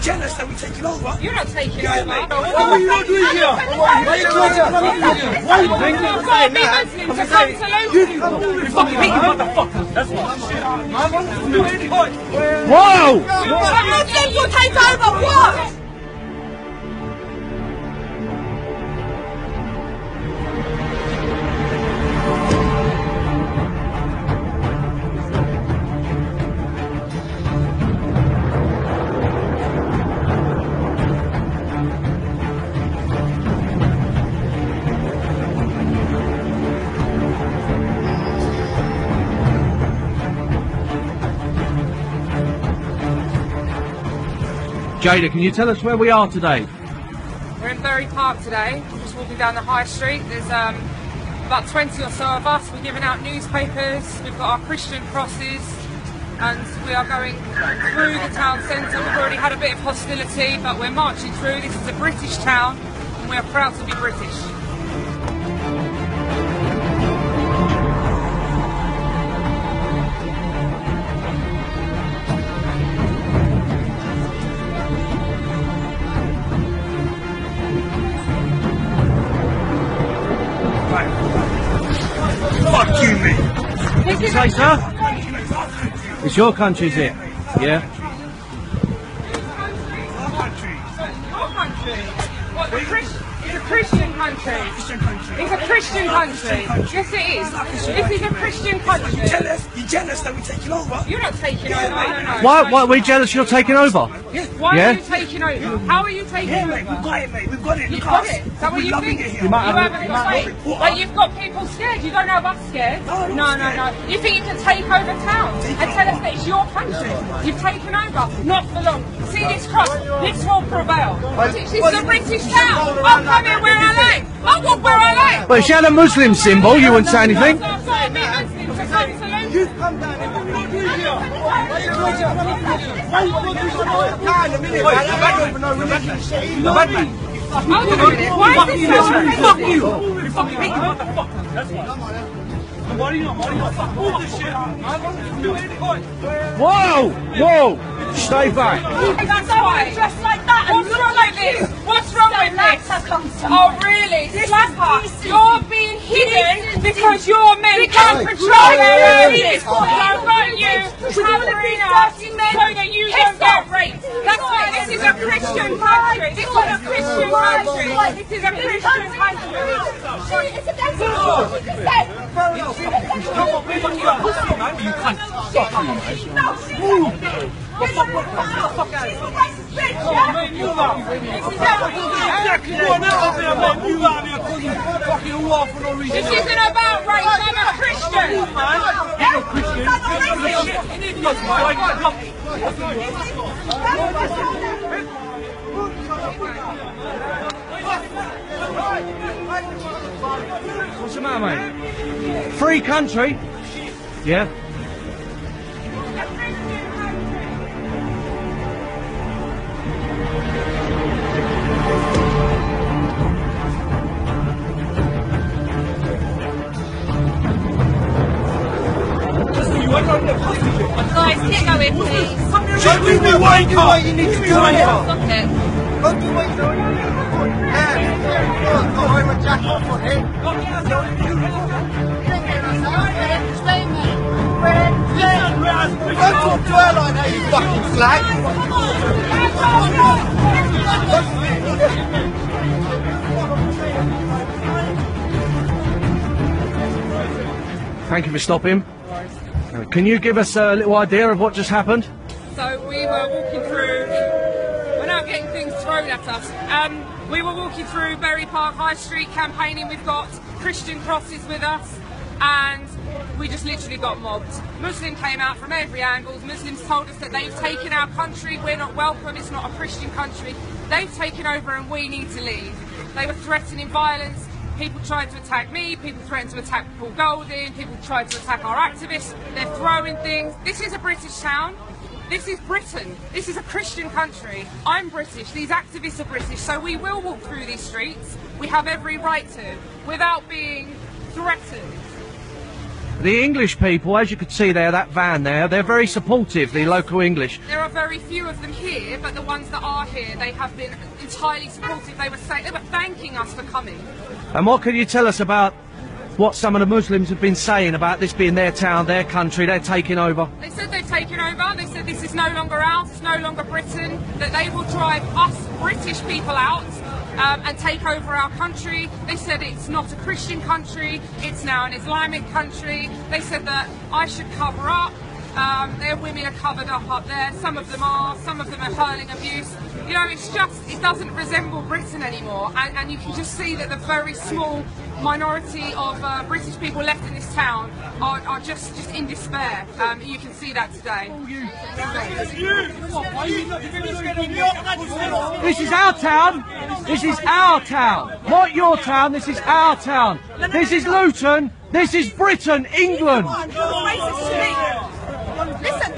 Jealous that we're taking over. You're not taking Yeah, over. mate. What are you doing here? Why are you doing here? Why are you doing here? You've got to be Muslim to come to Luton. You fucking hate you motherfuckers. That's what. Muslims will take over what? Jayda, can you tell us where we are today? We're in Bury Park today. We're just walking down the high street. There's um, about 20 or so of us. We're giving out newspapers. We've got our Christian crosses. And we are going through the town centre. We've already had a bit of hostility, but we're marching through. This is a British town, and we are proud to be British. Fuck you, mate. This is Say, sir? It's your country, is it? Yeah. Our country. Your country. What, the Chris- it's a Christian country. It's a Christian country. Yes, it is. This is a Christian country. You're jealous. You're jealous that we're taking over. You're not taking over. No, no, no. Why, why are we jealous you're taking over? Why Yeah? are you taking over? How are you taking Yeah, over? mate. We've got it, mate. We've got it. You've got us. it. Is that what We're you loving think? it. You might have- haven't got it. What? Like you've got people scared. You don't know about scared. No, no, no, no. You think you can take over town Take and tell us that it's your country? You've taken over. Not for long. See this cross. This will prevail. This is a British town. I'll come in where I like. I'll walk where I like. But if you had a Muslim symbol, you wouldn't say anything. So I've got to be Muslim to come to Luton. Hold on a minute. Why is this so Fuck offensive? you. You fucking hate you motherfuckers. That's what. Why do you not? Why do you not? Fuck all this shit. Whoa! Whoa! Stay back. That's why. Just like that. What's wrong with this? What's wrong with this? Oh really? Slapper. You're being hidden because your men can't control their areas. Don't want you covering us so that you don't get raped. That's why this is a Christian country. This is a Christian country. This is a Christian country. It's against the law. You can say. You can't. No, she's Move. She's a racist bitch, yeah? This isn't about race. I'm a Christian. You're a Christian. You're a man. What's the matter, mate? Free country? Yeah. You. Guys, keep going, please. Show me the white car. You need to do it. Stop it. Don't talk to her like you. Thank you for stopping. Can you give us a little idea of what just happened? So we were walking through. We're not getting things thrown at us. Um, we were walking through Bury Park High Street campaigning. We've got Christian crosses with us, and we just literally got mobbed. Muslims came out from every angle. Muslims told us that they've taken our country. We're not welcome. It's not a Christian country. They've taken over, and we need to leave. They were threatening violence. People tried to attack me, people threatened to attack Paul Golding, people tried to attack our activists, they're throwing things. This is a British town. This is Britain. This is a Christian country. I'm British. These activists are British. So we will walk through these streets. We have every right to, without being threatened. The English people, as you could see there, that van there, they're very supportive, the local English. There are very few of them here, but the ones that are here, they have been entirely supportive. They were saying, they were thanking us for coming. And what can you tell us about what some of the Muslims have been saying about this being their town, their country, they're taking over? They said they've taken over. They said this is no longer ours, it's no longer Britain, that they will drive us British people out um, and take over our country. They said it's not a Christian country, it's now an Islamic country. They said that I should cover up. Um, their women are covered up up there. Some of them are, some of them are hurling abuse. You know, it's just, it doesn't resemble Britain anymore. And, and you can just see that the very small minority of uh, British people left in this town are, are just, just in despair. Um, you can see that today. This is our town. This is our town. Not your town. This is our town. This is Luton. This is Britain, England. Listen,